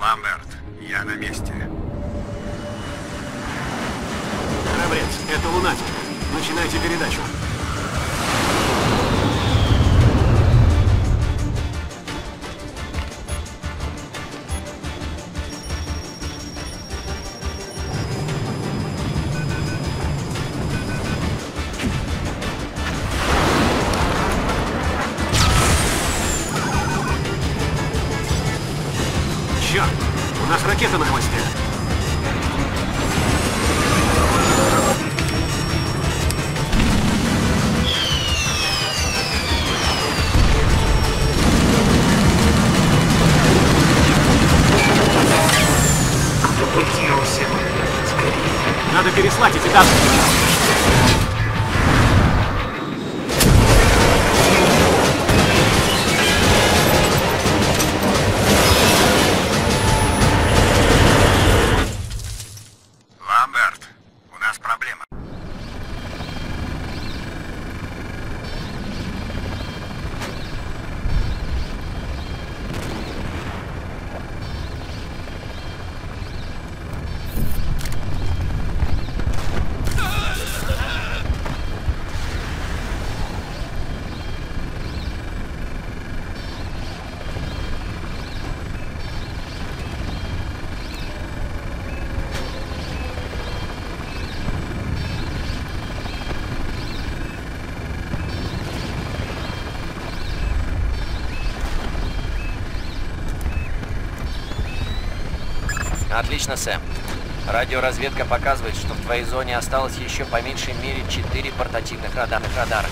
Ламберт, я на месте. Храбрец, это Лунатик. Начинайте передачу. Надо переслать эти данные. Отлично, Сэм. Радиоразведка показывает, что в твоей зоне осталось еще по меньшей мере 4 портативных радарных радара.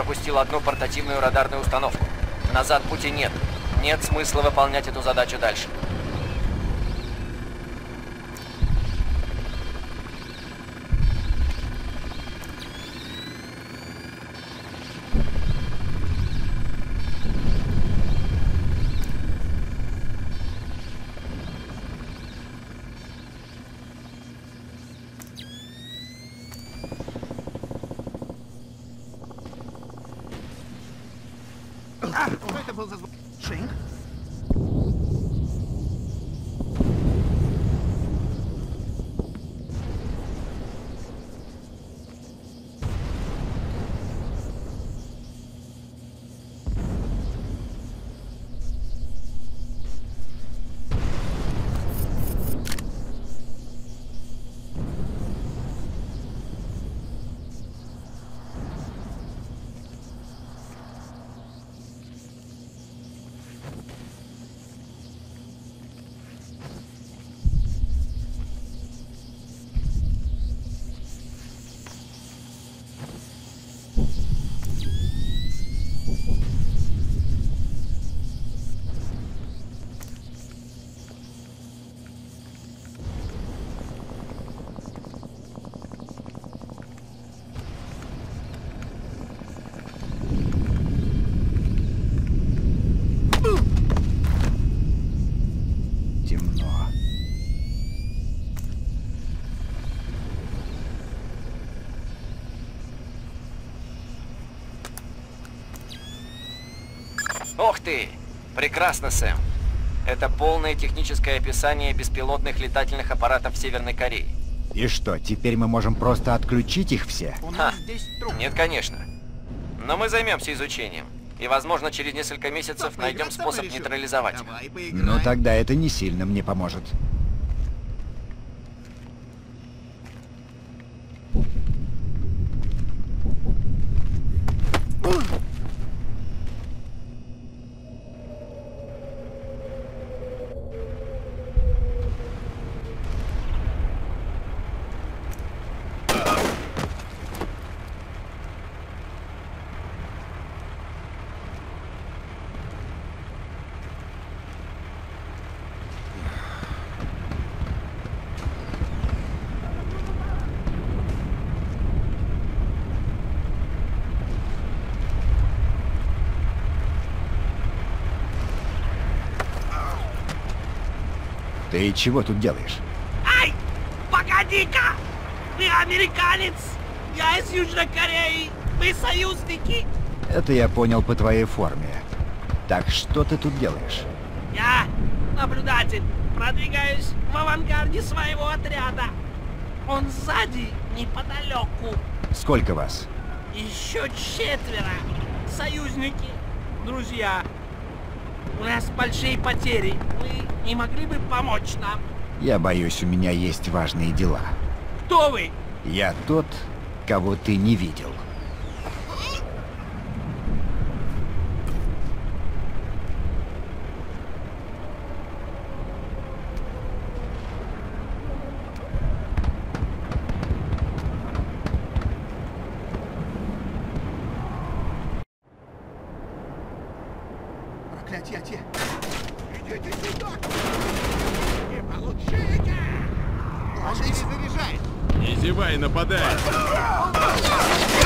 Пропустил одну портативную радарную установку. Назад пути нет. Нет смысла выполнять эту задачу дальше. Что Ох ты! Прекрасно, Сэм. Это полное техническое описание беспилотных летательных аппаратов Северной Кореи. И что, теперь мы можем просто отключить их все? У Ха. нас здесь труп. Нет, конечно. Но мы займемся изучением. И, возможно, через несколько месяцев Что, найдем способ решил? нейтрализовать. Давай поиграем. Ну тогда это не сильно мне поможет. Ты чего тут делаешь? Ай! Погоди-ка! Ты американец! Я из Южной Кореи! Мы союзники! Это я понял по твоей форме. Так что ты тут делаешь? Я наблюдатель. Продвигаюсь в авангарде своего отряда. Он сзади, неподалеку. Сколько вас? Еще четверо. Союзники. Друзья. У нас большие потери. Вы не могли бы помочь нам? Я боюсь, у меня есть важные дела. Кто вы? Я тот, кого ты не видел. Проклятье, те! Идите сюда! Не получите! Он перезаряжает! Не зевай, нападай!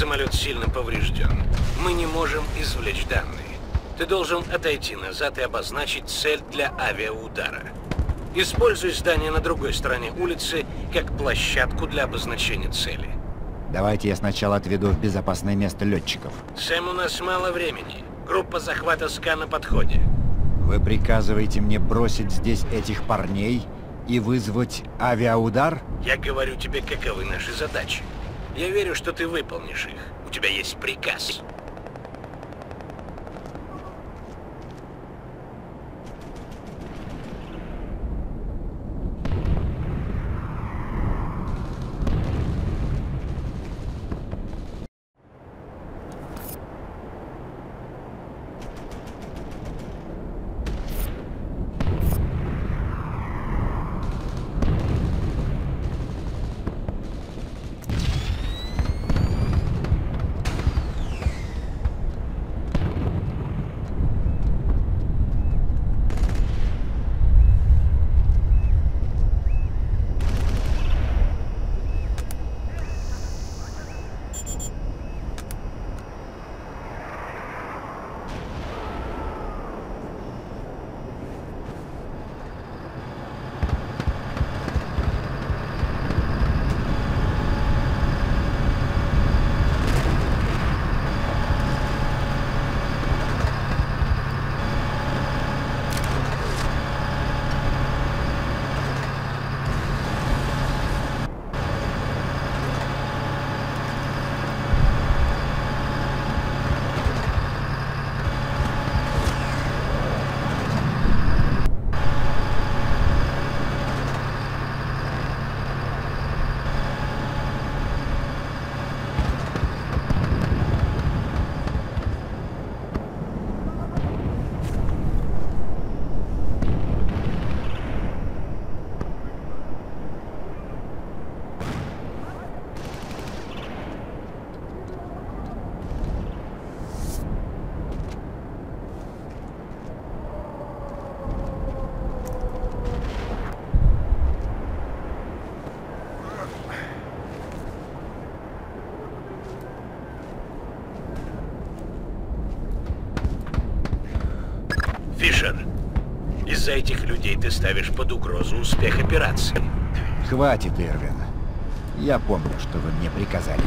Самолет сильно поврежден. Мы не можем извлечь данные. Ты должен отойти назад и обозначить цель для авиаудара. Используй здание на другой стороне улицы как площадку для обозначения цели. Давайте я сначала отведу в безопасное место летчиков. Сэм, у нас мало времени. Группа захвата СКА на подходе. Вы приказываете мне бросить здесь этих парней и вызвать авиаудар? Я говорю тебе, каковы наши задачи. Я верю, что ты выполнишь их. У тебя есть приказ. Из-за этих людей ты ставишь под угрозу успех операции. Хватит, Ирвин. Я помню, что вы мне приказали.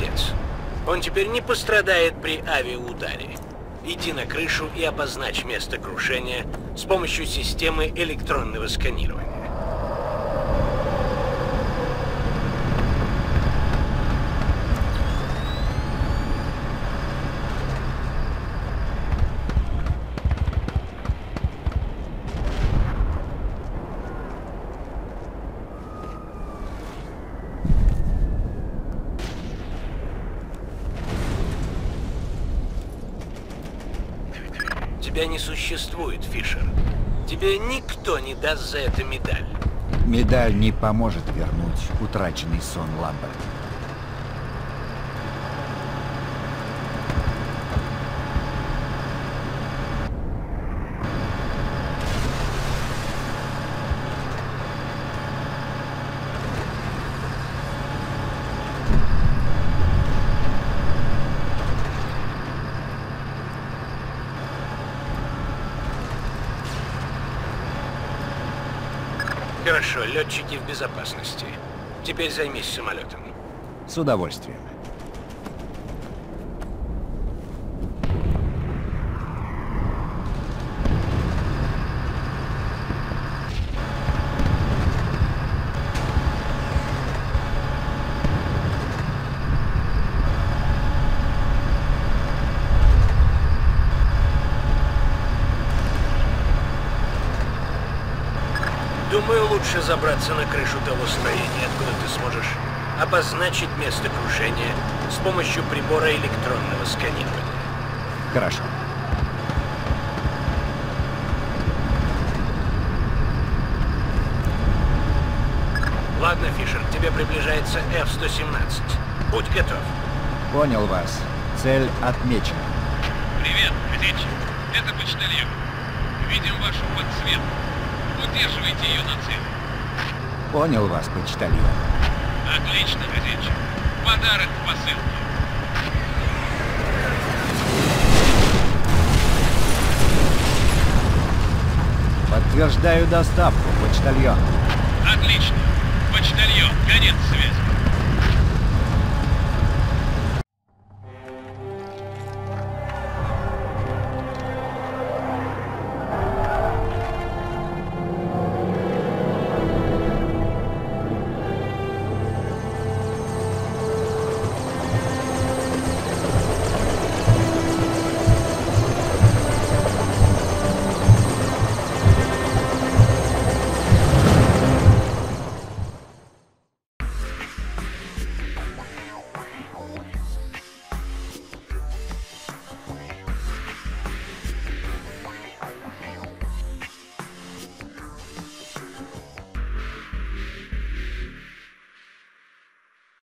Молодец. Он теперь не пострадает при авиаударе. Иди на крышу и обозначь место крушения с помощью системы электронного сканирования. Тебя не существует, Фишер. Тебе никто не даст за это медаль. Медаль не поможет вернуть утраченный сон Ламберт. Хорошо, летчики в безопасности. Теперь займись самолетом. С удовольствием. Думаю, лучше забраться на крышу того строения, откуда ты сможешь обозначить место крушения с помощью прибора электронного сканирования. Хорошо. Ладно, Фишер, тебе приближается F-117. Будь готов. Понял вас. Цель отмечена. Привет, Резич. Это почтальон. Видим вашу подсветку. Удерживайте ее на цель. Понял вас, почтальон. Отлично, Резич. Подарок в посылке. Подтверждаю доставку, почтальон. Отлично. Почтальон, конец связи.